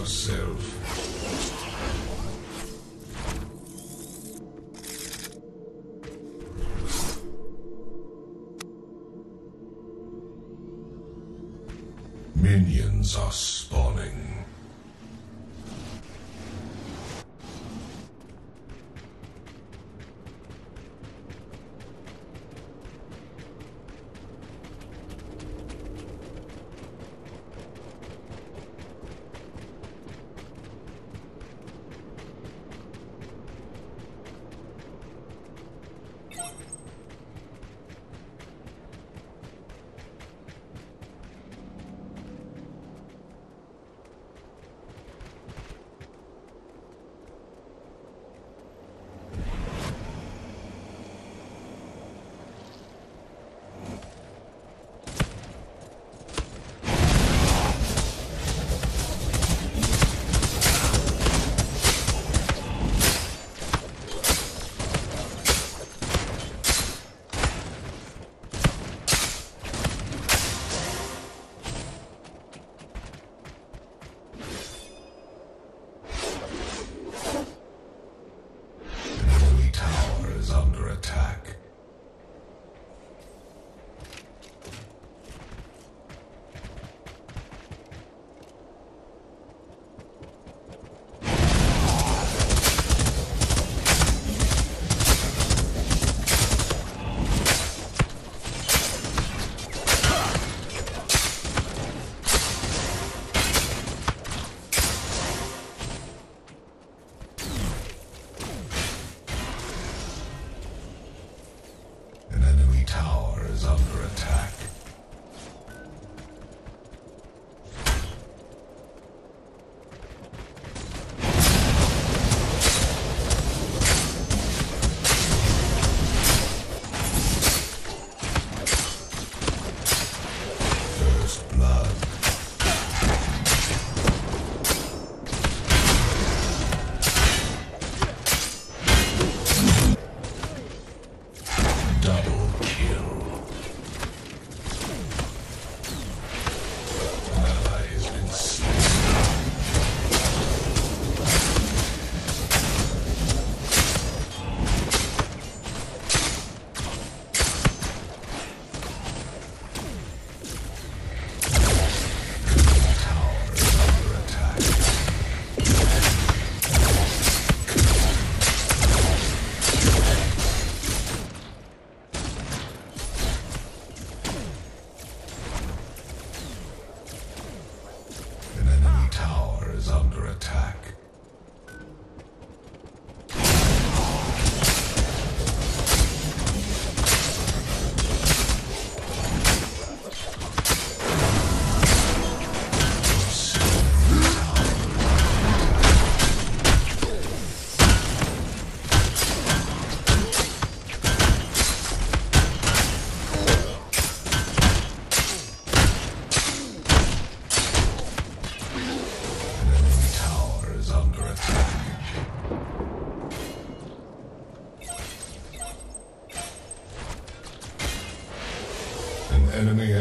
yourself. Minions are spawning.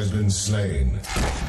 Has been slain.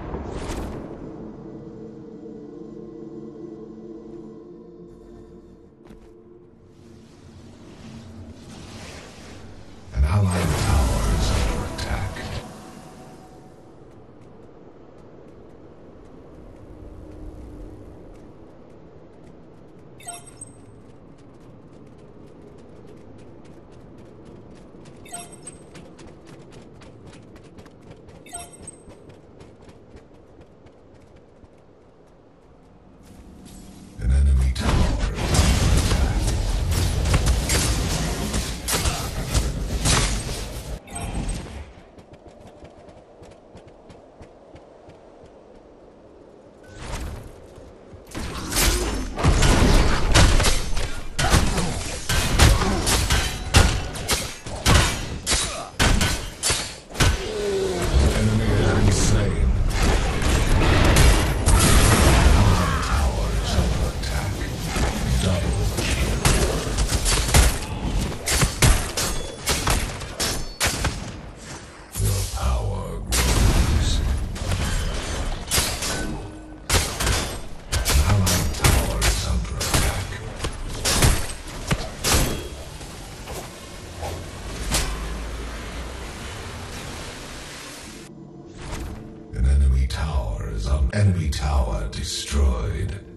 Destroyed.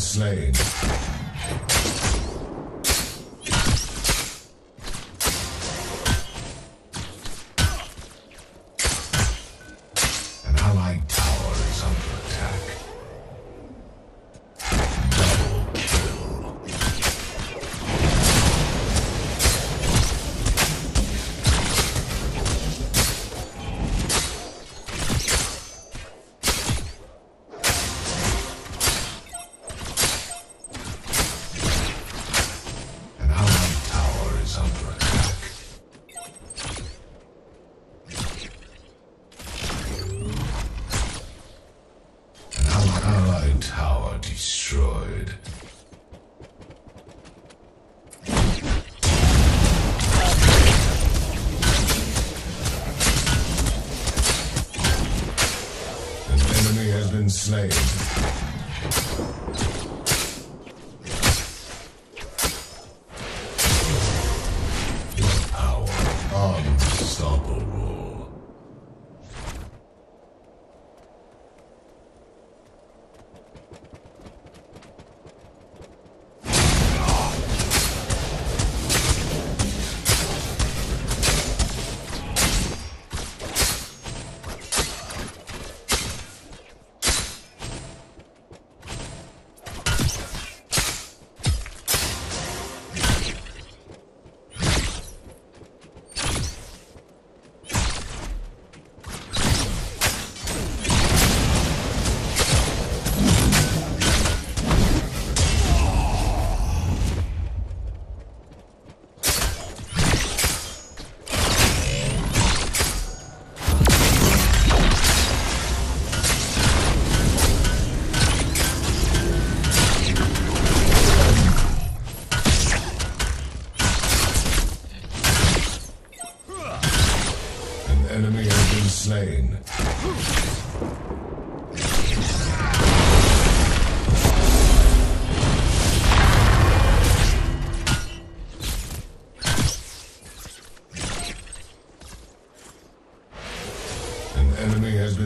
Slain. Slain.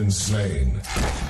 been slain.